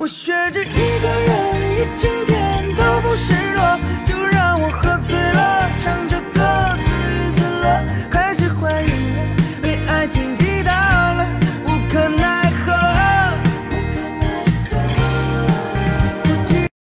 我学着一个人一整天都不失落就让我喝醉了唱着歌自娱自乐开始怀疑了被爱情击